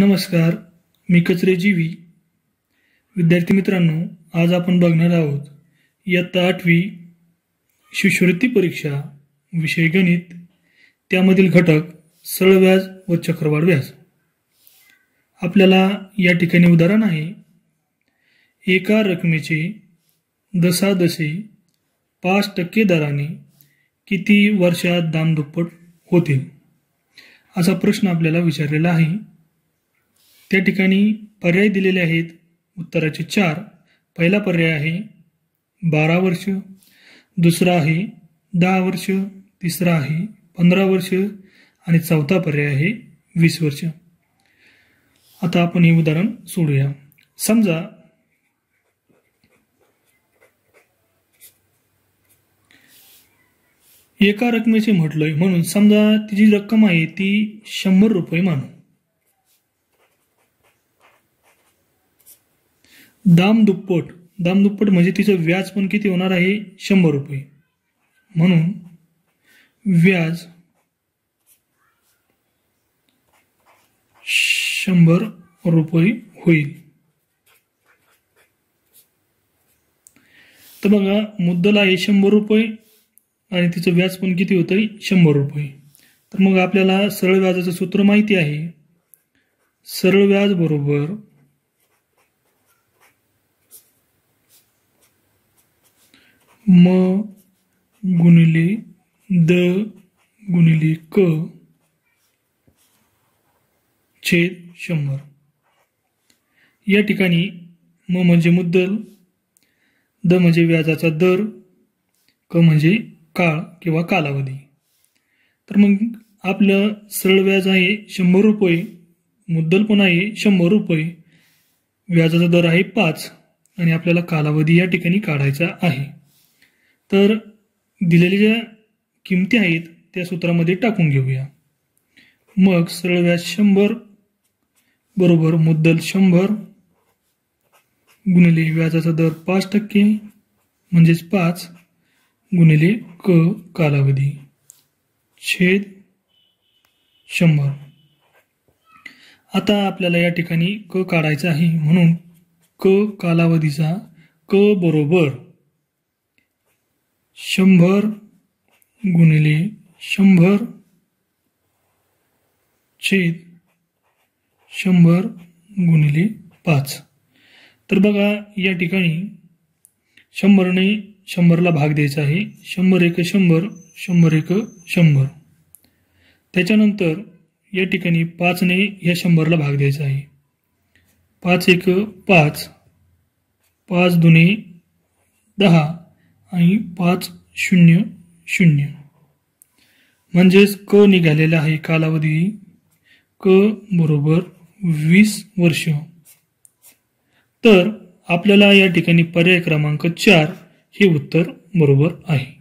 नमस्कार मी कचरे जीवी. विद्यार्थी मित्रांनो आज आपण बघणार आहोत इयत्ता आठवी शिष्यवृत्ती परीक्षा विषय गणित त्यामधील घटक सरळ व्याज व चक्रवाढ व्याज. आपल्याला या ठिकाणी उदाहरण आहे. एका रकमेचे दसादसे पाच टक्के दराने किती वर्षात दामदुप्पट होतील? असा प्रश्न आपल्याला विचारलेला आहे. त्या ठिकाणी पर्याय दिलेले आहेत. उत्तराचे चार. पहिला पर्याय आहे बारा वर्ष. दुसरा आहे दहा वर्ष. तिसरा आहे पंधरा वर्ष. आणि चौथा पर्याय आहे वीस वर्ष. आता आपण हे उदाहरण सोडूया. समजा एका रकमेचे म्हटलंय म्हणून समजा ती जी रक्कम आहे ती शंभर रुपये मानू. दाम दुप्पट दाम दुप्पट म्हणजे तिचं व्याज पण किती होणार आहे? शंभर रुपये. म्हणून व्याज शंभर रुपये होईल. तर बघा मुद्दल आहे शंभर रुपये आणि तिचं व्याज पण किती होतं शंभर रुपये. तर मग आपल्याला सरळ व्याजाचं सूत्र माहिती आहे. सरळ व्याज बरोबर म गुणिले द गुणिले क छेद शंभर. या ठिकाणी म म्हणजे मुद्दल द म्हणजे व्याजाचा दर क म्हणजे काळ किंवा कालावधी. तर मग आपलं सरळ व्याज आहे शंभर रुपये मुद्दल पण आहे शंभर रुपये व्याजाचा दर आहे पाच आणि आपल्याला कालावधी या ठिकाणी काढायचा आहे. तर दिलेल्या ज्या किमती आहेत त्या सूत्रामध्ये टाकून घेऊया. मग सरळ व्याज शंभर बरोबर मुद्दल शंभर गुणिले व्याजाचा दर पाच टक्के म्हणजेच पाच गुणिले क कालावधी छेद शंभर. आता आपल्याला या ठिकाणी क काढायचा आहे म्हणून क कालावधीचा क बरोबर शंभर गुणिले शंभर छेद शंभर गुणिले पाच. तर बघा या ठिकाणी शंभरने शंभरला भाग द्यायचा आहे. शंभर एक शंभर शंभर एक शंभर. त्याच्यानंतर या ठिकाणी पाचने या शंभरला भाग द्यायचा आहे. पाच एक पाच पाच दुने दहा. आणि पाच शून्य शून्य. म्हणजेच क निघालेला आहे कालावधी. क बरोबर वीस वर्ष. तर आपल्याला या ठिकाणी पर्याय क्रमांक चार हे उत्तर बरोबर आहे.